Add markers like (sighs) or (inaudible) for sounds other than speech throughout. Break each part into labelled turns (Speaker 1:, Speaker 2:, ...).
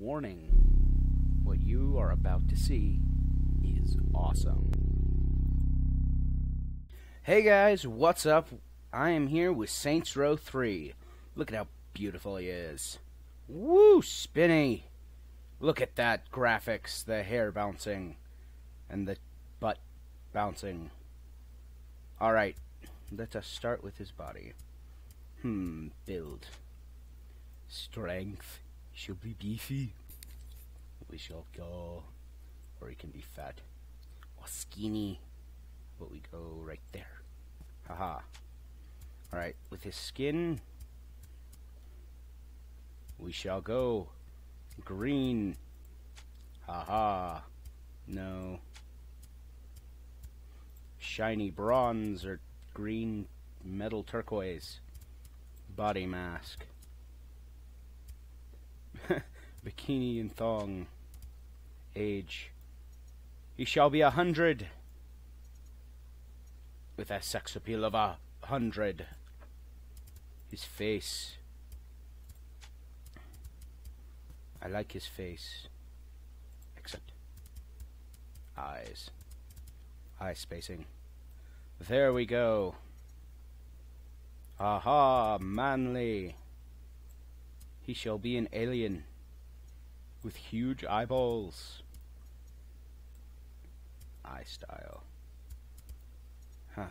Speaker 1: Warning. What you are about to see is awesome. Hey guys, what's up? I am here with Saints Row 3. Look at how beautiful he is. Woo, spinny. Look at that graphics, the hair bouncing, and the butt bouncing. Alright, let us start with his body. Hmm, build. Strength. She'll be beefy. We shall go. Or he can be fat. Or skinny. But we go right there. Haha. Alright, with his skin, we shall go green. Haha. No. Shiny bronze or green metal turquoise. Body mask. Bikini and thong. Age. He shall be a hundred. With a sex appeal of a hundred. His face. I like his face. Except eyes. Eye spacing. There we go. Aha, manly. He shall be an alien with huge eyeballs. Eye style. Huh.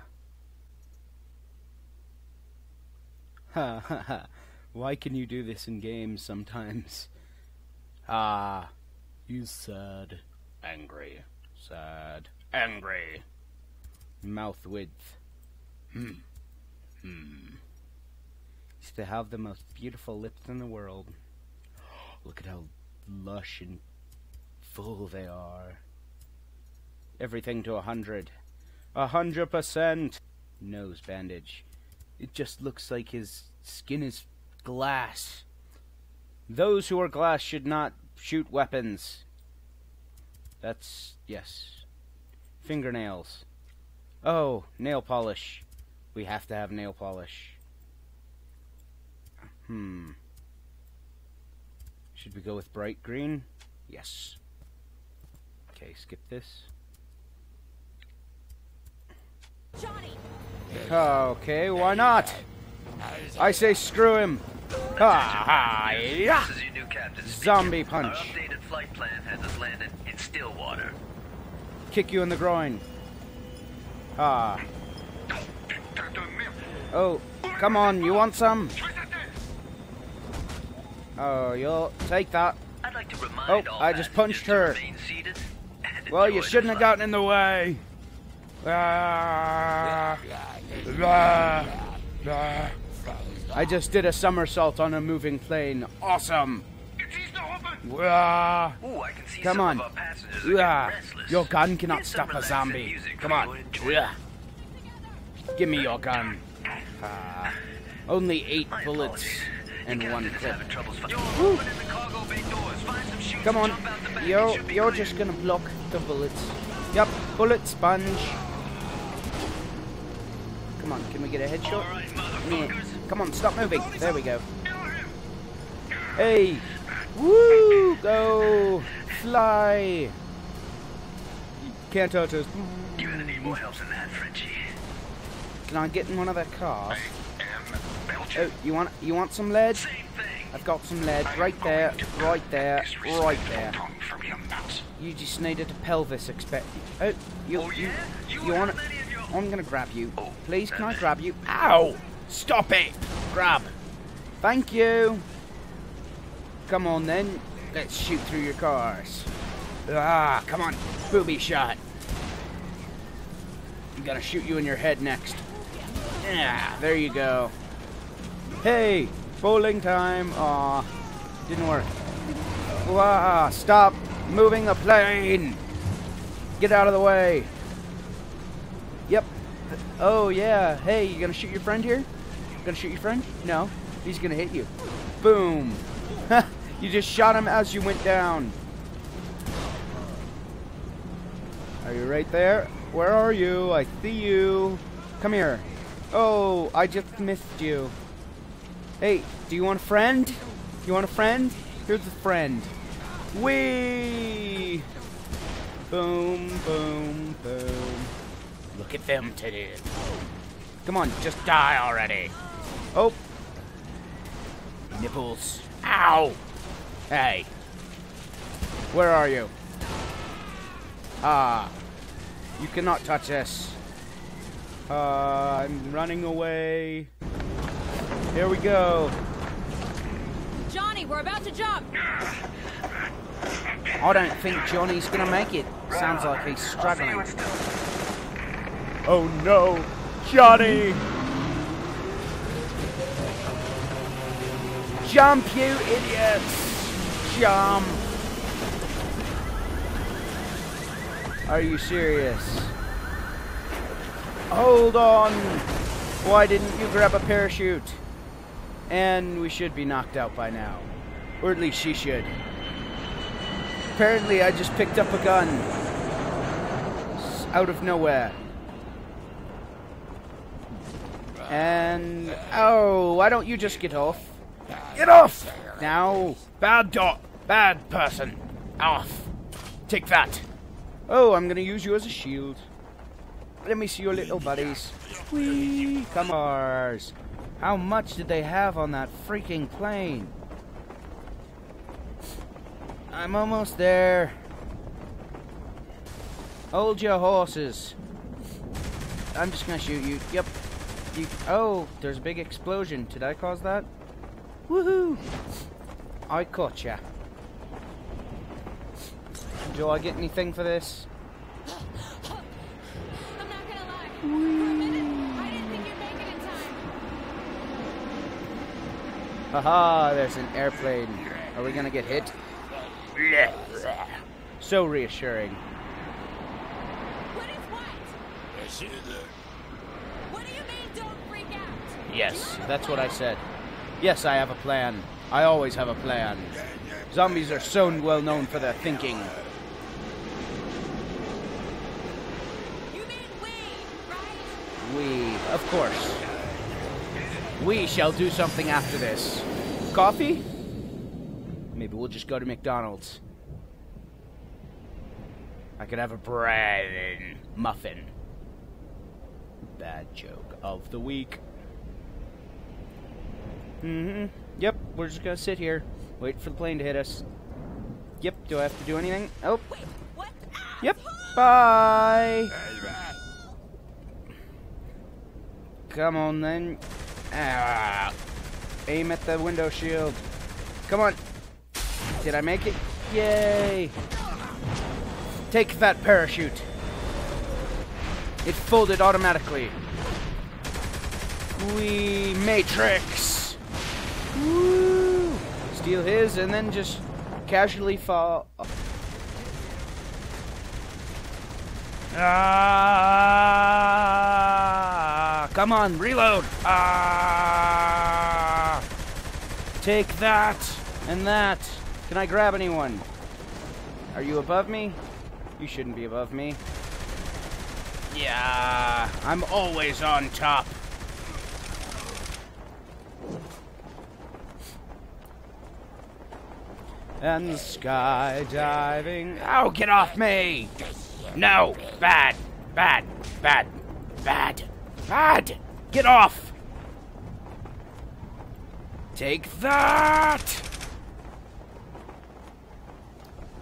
Speaker 1: Ha ha ha. Why can you do this in games sometimes? (laughs) Ah, he's sad. Angry. Sad. Angry. Mouth width. Hmm. Hmm. To have the most beautiful lips in the world. (gasps) Look at how lush and full they are. Everything to a hundred. A hundred percent! Nose bandage. It just looks like his skin is glass. Those who are glass should not shoot weapons. That's, yes. Fingernails. Oh, nail polish. We have to have nail polish. Hmm. Should we go with bright green? Yes. Okay, skip this.
Speaker 2: Johnny!
Speaker 1: Okay, why not? I say screw him. Ha ha yeah.
Speaker 3: This is your new captain speaking.
Speaker 1: Zombie punch.
Speaker 3: Our updated flight plan has us landed in Stillwater.
Speaker 1: Kick you in the groin. Ah. Oh, come on, you want some? Oh, you'll take that.
Speaker 3: I'd like to remind
Speaker 1: Oh,
Speaker 3: all
Speaker 1: I just punched her.
Speaker 3: remain seated and (laughs)
Speaker 1: Well, you shouldn't have gotten in the way. Ah. Ah. Ah. I just did a somersault on a moving plane. Awesome. Ah.
Speaker 3: Ooh, I can see
Speaker 1: Come on.
Speaker 3: of our passengers
Speaker 1: Ah. Your gun cannot stop a zombie.
Speaker 3: music
Speaker 1: Come on.
Speaker 3: you to enjoy.
Speaker 1: Yeah. Give me your gun. Ah. (sighs) Only eight
Speaker 3: My
Speaker 1: bullets
Speaker 3: apologies.
Speaker 1: And one
Speaker 3: captain
Speaker 1: clip.
Speaker 3: having troubles fi- You're opening the cargo bay doors. Find some chutes
Speaker 1: Come on.
Speaker 3: jump out the back. It
Speaker 1: You're, you're just gonna block the bullets. Yep, bullet sponge. Come on, can we get a headshot?
Speaker 3: All right,
Speaker 1: Yeah. Come on, stop moving. There we go. Hey! Woo! Go! Fly! Can't hurt us.
Speaker 3: You're gonna need more help than that, Frenchie.
Speaker 1: Can I get in one of their cars? Oh, you want you want some lead? I've got some lead right there, right there, right there.
Speaker 3: From your mouth.
Speaker 1: You just needed a pelvis expect. Oh, you,
Speaker 3: Oh,
Speaker 1: you,
Speaker 3: yeah? You
Speaker 1: you want?
Speaker 3: how many of your-
Speaker 1: I'm gonna grab you.
Speaker 3: Oh,
Speaker 1: Please, can I grab you? Ow! Stop it! Grab. Thank you. Come on then. Let's shoot through your cars. Ah, come on. Booby shot. I'm gonna shoot you in your head next. Yeah, there you go. Hey, bowling time. Aw, didn't work. Wah, stop moving the plane. Get out of the way. Yep. Oh, yeah. Hey, you gonna shoot your friend here? Gonna shoot your friend? No. He's gonna hit you. Boom. (laughs) you just shot him as you went down. Are you right there? Where are you? I see you. Come here. Oh, I just missed you. Hey, do you want a friend? You want a friend? Here's a friend. Whee! Boom, boom, boom. Look at them today. Come on, just die already. Oh. Nipples. Ow! Hey. Where are you? Ah. You cannot touch us. Uh, I'm running away. Here we go.
Speaker 2: Johnny, we're about to jump.
Speaker 1: I don't think Johnny's gonna make it. Sounds like he's struggling. Oh no, Johnny! Jump, you idiots! Jump! Are you serious? Hold on! Why didn't you grab a parachute? And we should be knocked out by now. Or at least she should. Apparently, I just picked up a gun. Out of nowhere. And. Oh, why don't you just get off? Get off! Now. Bad dog. Bad person. Off. Take that. Oh, I'm gonna use you as a shield. Let me see your little buddies. Whee! Come on. How much did they have on that freaking plane? I'm almost there. Hold your horses. I'm just gonna shoot you. Yep. You, oh, there's a big explosion. Did I cause that? Woohoo! I caught ya. Do I get anything for this?
Speaker 2: I'm not gonna lie. For a minute, I didn't think you'd make it in time.
Speaker 1: Haha, there's an airplane. Are we gonna get hit? So reassuring.
Speaker 2: What is what? What do you mean, don't freak out?
Speaker 1: Yes, that's what I said. Yes, I have a plan. I always have a plan. Zombies are so well known for their thinking.
Speaker 2: You mean we, right?
Speaker 1: We, of course. We shall do something after this. Coffee? Maybe we'll just go to McDonald's. I could have a bread and muffin. Bad joke of the week. Mm-hmm. Yep, we're just gonna sit here, wait for the plane to hit us. Yep, do I have to do anything? Oh,
Speaker 2: Wait, what?
Speaker 1: Yep, bye! Come on then. Ah, aim at the window shield. Come on. Did I make it? Yay! Take that parachute. It folded automatically. We Matrix. Woo! Steal his and then just casually fall. Ah! Come on, reload! Ah! Take that and that. Can I grab anyone? Are you above me? You shouldn't be above me. Yeah, I'm always on top. And skydiving. Oh, get off me! No! Bad! Bad! Bad! Bad! Bad! Get off! Take that!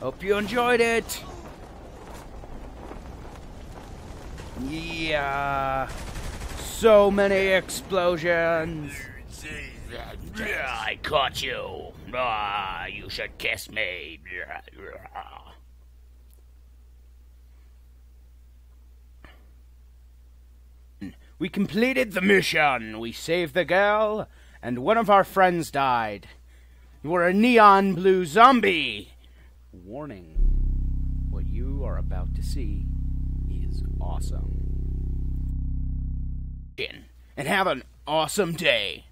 Speaker 1: Hope you enjoyed it. Yeah. So many explosions. I caught you. Ah, you should kiss me. We completed the mission. We saved the girl, and one of our friends died. You were a neon blue zombie. Warning what you are about to see is awesome. And have an awesome day.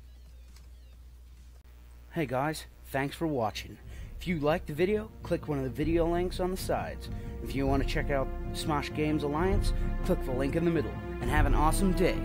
Speaker 1: Hey guys, thanks for watching. If you liked the video, click one of the video links on the sides. If you want to check out Smosh Games Alliance, click the link in the middle. And have an awesome day.